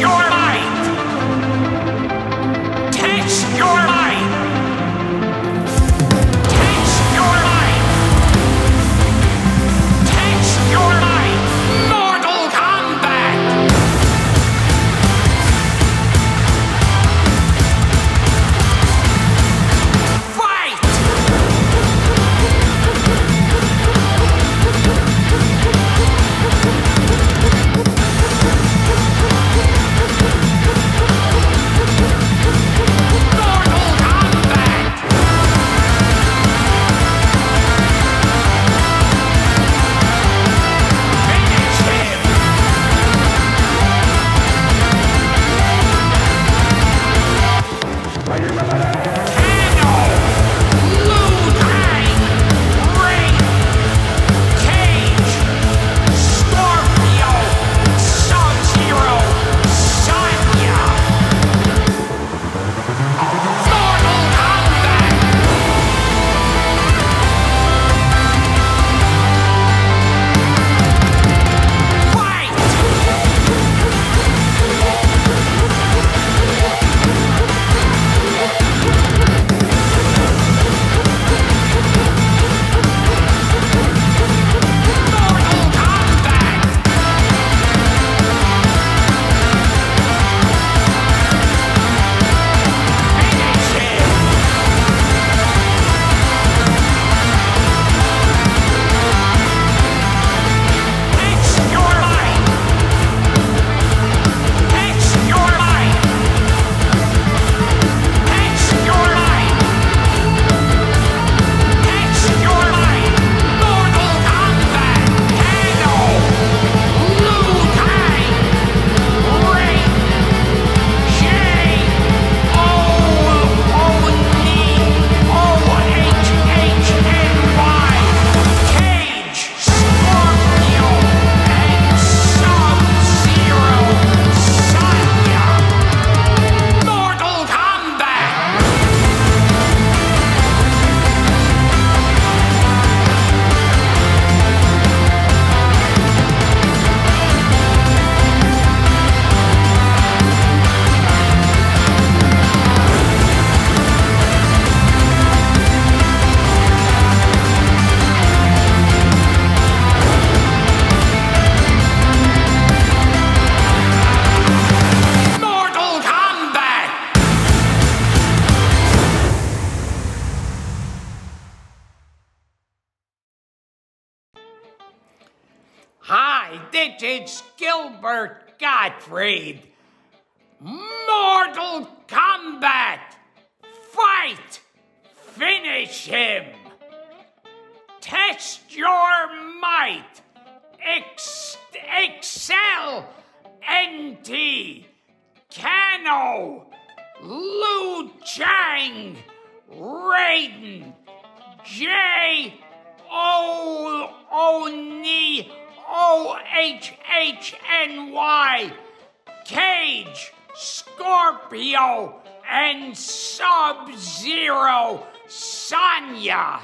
your Hi, this is Gilbert Gottfried. Mortal Kombat! Fight! Finish him! Test your might! Ex- excel! NT! Kano! Liu Kang! Raiden! J! O! O-N-E! O-H-H-N-Y! Cage! Scorpion! And Sub-Zero! Sonya!